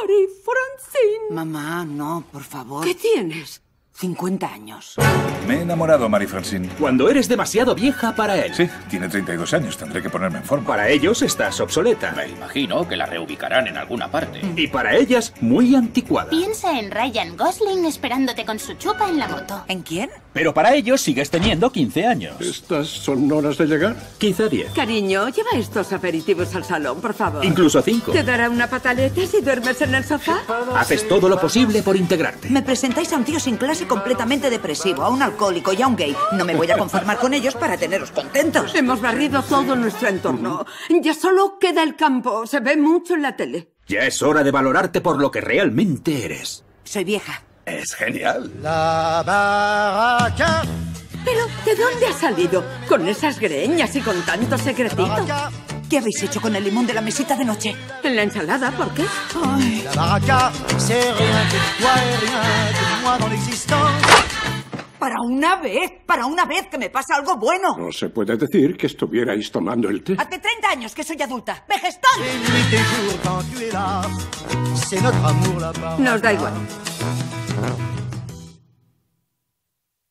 Marie Francine. Mamá, no, por favor. ¿Qué tienes? 50 años. Me he enamorado, Marie Francine. Cuando eres demasiado vieja para él. Sí, tiene 32 años, tendré que ponerme en forma. Para ellos estás obsoleta. Me imagino que la reubicarán en alguna parte. Y para ellas, muy anticuada. Piensa en Ryan Gosling esperándote con su chupa en la moto. ¿En quién? Pero para ellos sigues teniendo 15 años. ¿Estas son horas de llegar? Quizá 10. Cariño, lleva estos aperitivos al salón, por favor. Incluso 5. ¿Te dará una pataleta si duermes en el sofá? Haces todo lo posible por integrarte. Me presentáis a un tío sin clase completamente depresivo, a un alcohólico y a un gay. No me voy a conformar con ellos para teneros contentos. Hemos barrido todo nuestro entorno. Ya solo queda el campo. Se ve mucho en la tele. Ya es hora de valorarte por lo que realmente eres. Soy vieja. Es genial. La baraca. Pero, ¿de dónde has salido? Con esas greñas y con tanto secretito. ¿Qué habéis hecho con el limón de la mesita de noche? En la ensalada, ¿por qué? La baraca, c'est rien que toi et rien que moi dans l'existence. Para una vez, para una vez que me pasa algo bueno. No se puede decir que estuvierais tomando el té. Hace 30 años que soy adulta. Là-bas. Nos da igual.